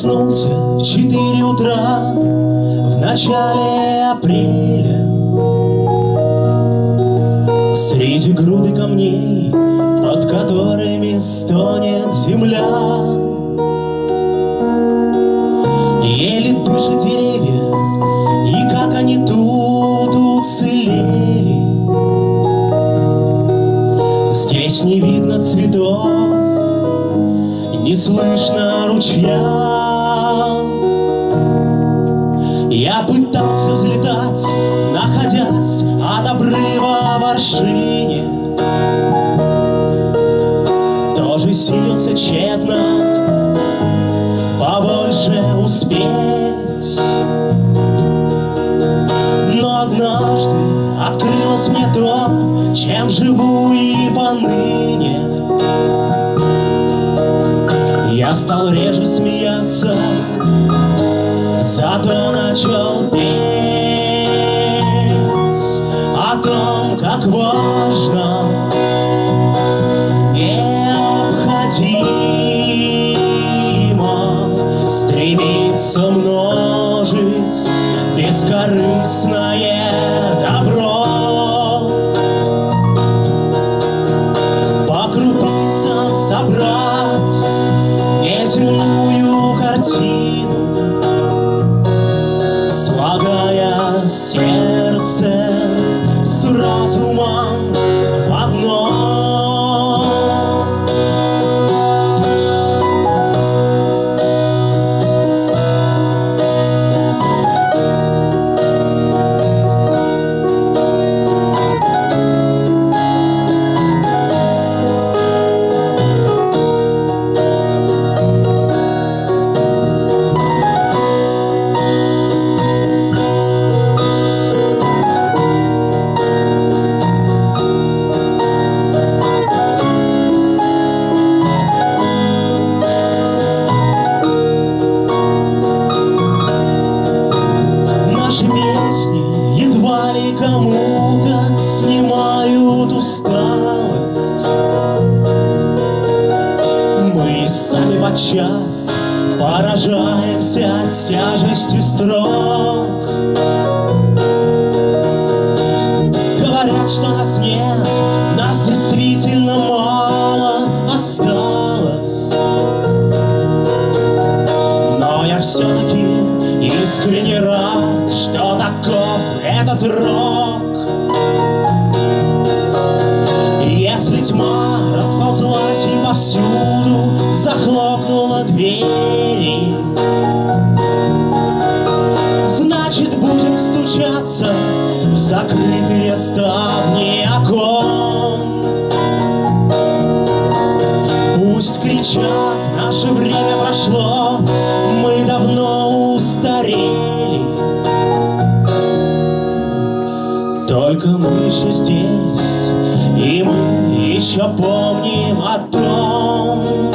проснулся в четыре утра В начале апреля. Среди груды камней, под которыми стонет земля. Еле дышат деревья, и как они тут уцелели. Здесь не видно цветов не слышно ручья я пытался взлетать, находясь от обрыва в вершине. Тоже силился тщетно побольше успеть. Но однажды открылось мне то, чем живу и поныне. Я стал реже смеяться, Зато начал петь о том, как важно необходимо стремиться множить бескорыстное menino. Кому-то снимают усталость. Мы сами подчас поражаемся тяжестью строк. Говорят, что нас нет, нас действительно мало осталось. Но я все-таки искренне рад, что таков этот рок. Тьма расползлась и повсюду захлопнула двери, Значит, будем стучаться в закрытые ставни окон. Пусть кричат, наше время прошло, мы Только мы еще здесь, и мы еще помним о том,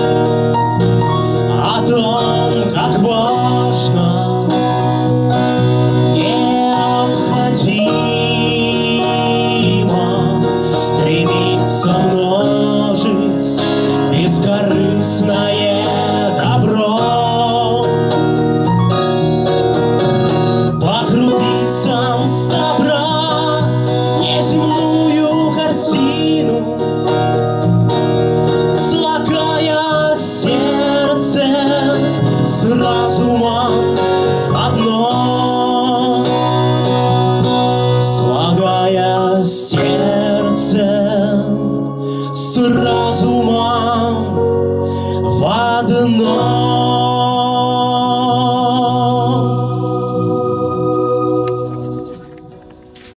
的我